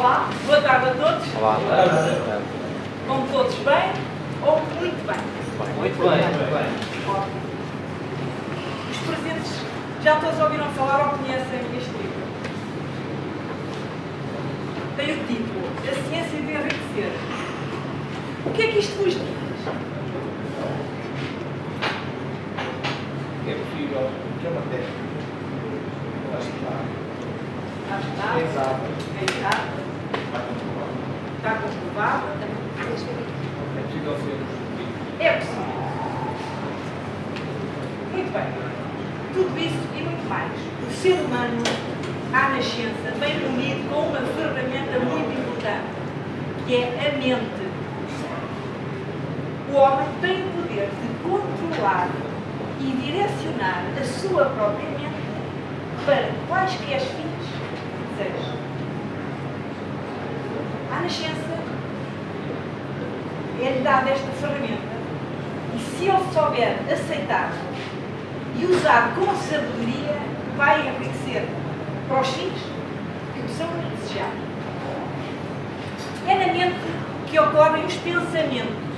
Olá, boa tarde a todos. Olá. Como todos bem ou muito bem? Muito bem. Ótimo. Os presentes já todos ouviram falar ou conhecem este livro? Tem o título A Ciência de Enriquecer. O que é que isto vos diz? É possível, que é uma técnica. Que está. Que está. Exato. É exato. Está comprovado. Está comprovado. É possível ser. É possível. Muito bem. Tudo isso e muito mais. O ser humano, à nascença, vem munido com uma ferramenta muito importante, que é a mente. O homem tem o poder de controlar e direcionar a sua própria mente para quaisquer fins que deseja. Nascença, é-lhe dada esta ferramenta e se ele souber aceitar e usar com sabedoria, vai enriquecer para os fins que o são desejar. É na mente que ocorrem os pensamentos.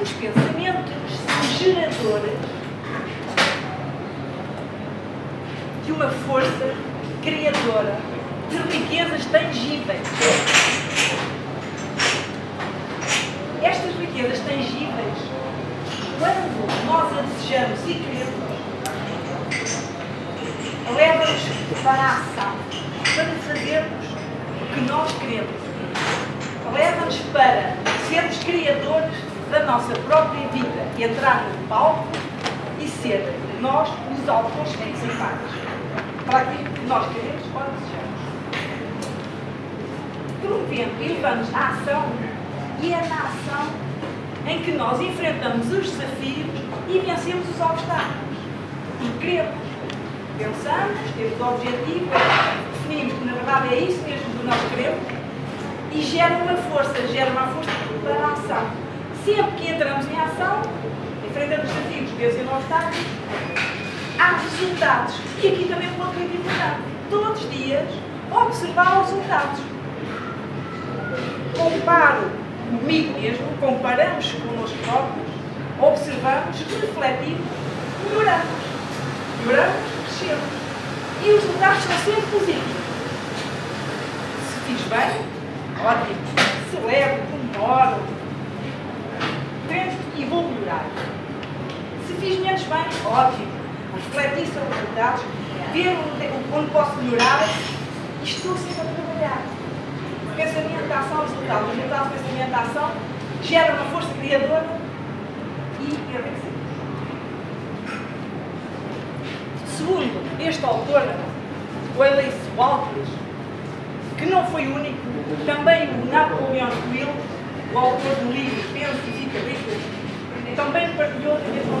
Os pensamentos são geradores de uma força criadora de riquezas tangíveis. Estas riquezas tangíveis, quando nós a desejamos e queremos, leva-nos para a ação, para fazermos o que nós queremos. Leva-nos para sermos criadores da nossa própria vida, entrar no palco e ser nós os autores principais para aquilo que nós queremos ou desejamos. Promovendo e levamos à ação e é na ação em que nós enfrentamos os desafios e vencemos os obstáculos. E queremos, pensamos, temos o objetivo, definimos que na verdade é isso mesmo que nós queremos e gera uma força, gera uma força para a ação. Sempre que entramos em ação, enfrentamos desafios, vencemos obstáculos, há resultados. E aqui também uma coisa importante. Todos os dias observar os resultados. Comparo comigo mesmo, comparamos connosco próprios, observamos, refletimos, melhoramos. Melhoramos, crescemos. E os resultados são sempre positivos. Se fiz bem, ótimo. Celebro, comemoro, tento e vou melhorar. Se fiz menos bem, ótimo. Refletir sobre os resultados, ver onde, onde posso melhorar e estou sempre a trabalhar pensamento, ação, resultado. O resultado do pensamento, ação, gera uma força criadora e enriquecemos. Segundo este autor, o Alice Walters, que não foi único, também o Napoleão Hill, o autor do livro Pensa e Fica Rico, também partilhou o mesmo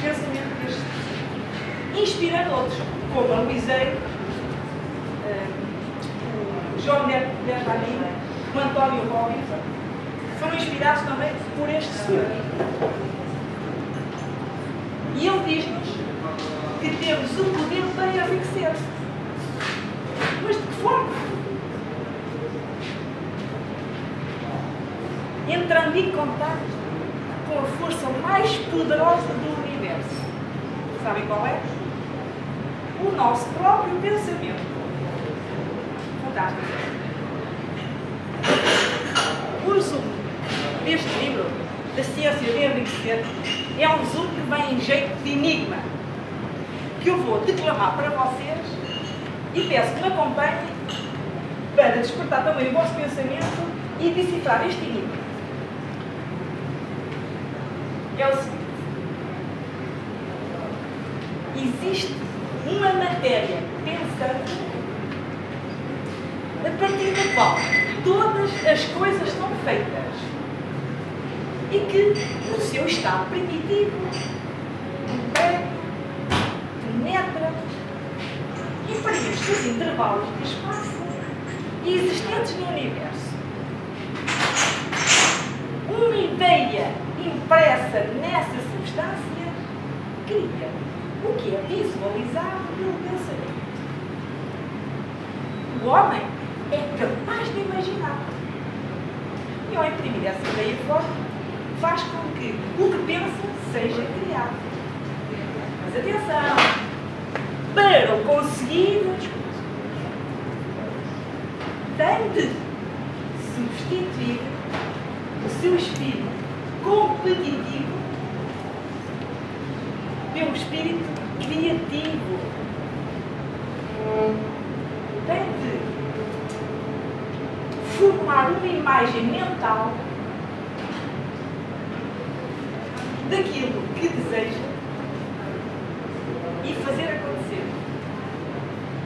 pensamento deste, inspirando outros, como a Luiseiro, João Bertolini, o António Robbins, foram inspirados também por este senhor. E ele diz-nos que temos o poder para enriquecer. Mas de que forma? Entrando em contato com a força mais poderosa do universo. Sabem qual é? O nosso próprio pensamento fantástico. O resumo deste livro, da ciência de enriquecer, é um resumo que vem em jeito de enigma, que eu vou declamar para vocês e peço que me acompanhem para despertar também o vosso pensamento e decifrar este enigma. É o seguinte. Existe uma matéria pensante a partir da qual todas as coisas são feitas e que, no seu estado primitivo, penetra e preenche os intervalos de espaço existentes no universo. Uma ideia impressa nessa substância cria o que é visualizado pelo pensamento. o homem é capaz de imaginar. E ao imprimir essa ideia forte, faz com que o que pensa seja criado. Mas atenção! Para o conseguir, tem de substituir o seu espírito competitivo pelo espírito criativo. Tem de formar uma imagem mental daquilo que deseja e fazer acontecer.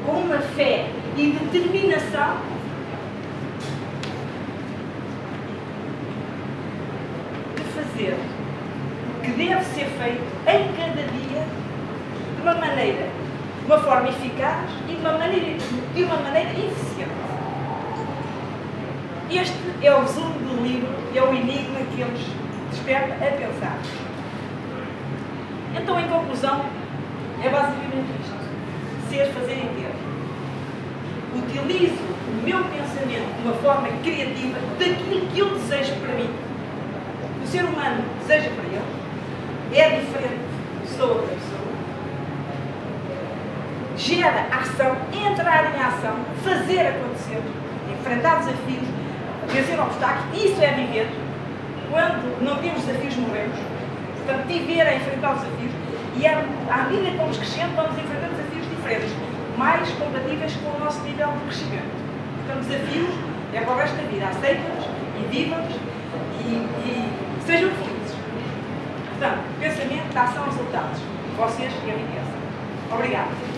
Com uma fé e determinação de fazer o que deve ser feito em cada dia de uma maneira, de uma forma eficaz e de uma maneira, de uma maneira eficiente. Este é o resumo do livro, é o enigma que eles desperta a pensar. Então, em conclusão, é basicamente isto. Ser, fazer e ter. Utilizo o meu pensamento de uma forma criativa daquilo que eu desejo para mim. O ser humano deseja para ele. É diferente pessoa para pessoa. Gera ação, entrar em ação, fazer acontecer, enfrentar desafios, vencer obstáculos. Isso é viver. Quando não temos desafios, morremos. Portanto, viver é enfrentar os desafios e à, à medida que vamos crescendo, vamos enfrentar desafios diferentes, mais compatíveis com o nosso nível de crescimento. Portanto, desafios é para o resto da vida. Aceitem-nos e vivam-nos e, e sejam felizes. Portanto, pensamento, ação, resultados. Vocês e a riqueza. Obrigada.